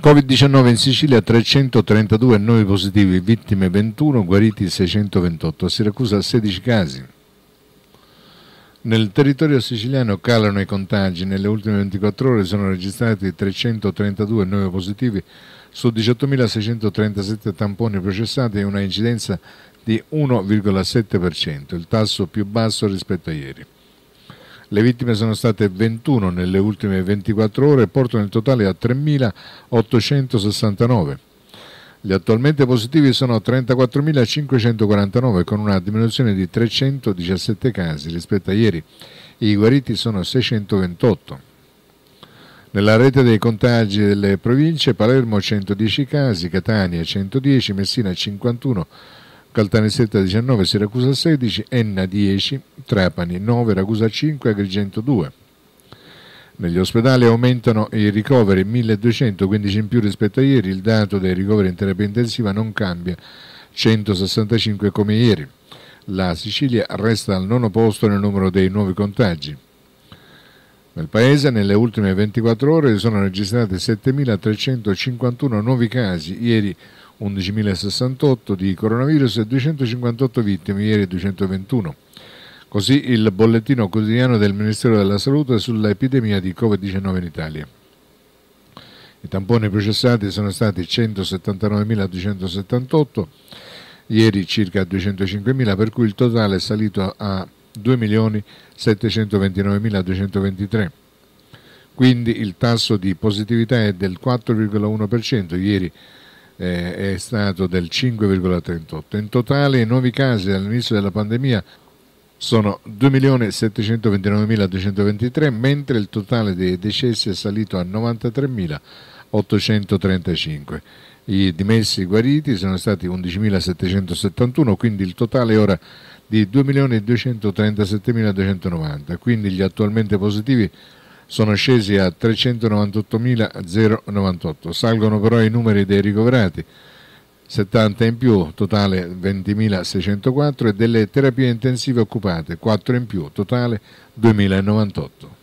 Covid-19 in Sicilia 332 nuovi positivi, vittime 21, guariti 628, a Siracusa 16 casi. Nel territorio siciliano calano i contagi, nelle ultime 24 ore sono registrati 332 nuovi positivi su 18.637 tamponi processati e una incidenza di 1,7%, il tasso più basso rispetto a ieri. Le vittime sono state 21 nelle ultime 24 ore e portano il totale a 3.869. Gli attualmente positivi sono 34.549 con una diminuzione di 317 casi rispetto a ieri. I guariti sono 628. Nella rete dei contagi delle province Palermo 110 casi, Catania 110, Messina 51, Caltanissetta 19, Siracusa 16, Enna 10, Trapani 9, Ragusa 5, Agrigento 2. Negli ospedali aumentano i ricoveri, 1215 in più rispetto a ieri, il dato dei ricoveri in terapia intensiva non cambia, 165 come ieri. La Sicilia resta al nono posto nel numero dei nuovi contagi. Nel paese nelle ultime 24 ore sono registrati 7.351 nuovi casi, ieri 11.068 di coronavirus e 258 vittime, ieri 221. Così il bollettino quotidiano del Ministero della Salute sull'epidemia di Covid-19 in Italia. I tamponi processati sono stati 179.278, ieri circa 205.000, per cui il totale è salito a 2.729.223. Quindi il tasso di positività è del 4,1%, ieri eh, è stato del 5,38%. In totale i nuovi casi all'inizio della pandemia sono 2.729.223, mentre il totale dei decessi è salito a 93.835. I dimessi guariti sono stati 11.771, quindi il totale è ora di 2.237.290, quindi gli attualmente positivi sono scesi a 398.098, salgono però i numeri dei ricoverati 70 in più, totale 20.604 e delle terapie intensive occupate, 4 in più, totale 2.098.